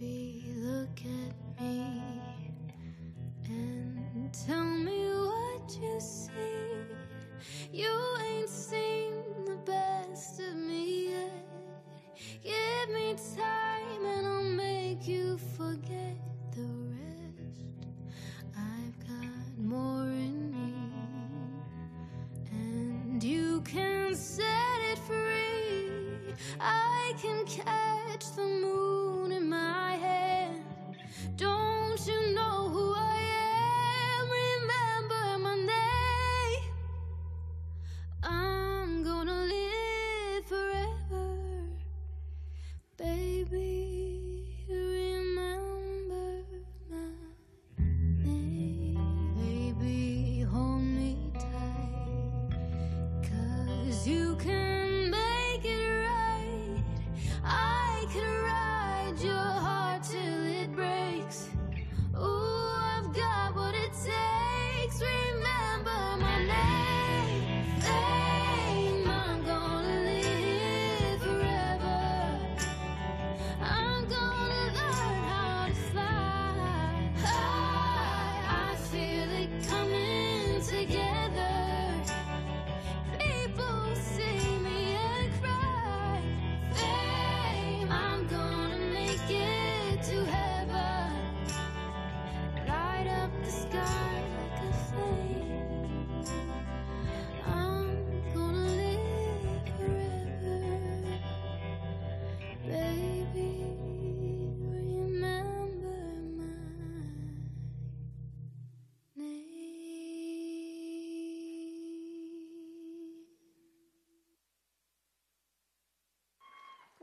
look at me and tell me what you see. You ain't seen the best of me yet. Give me time and I'll make you forget the rest. I've got more in me, and you can set it free. I can catch the moon you can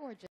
name. Gorgeous.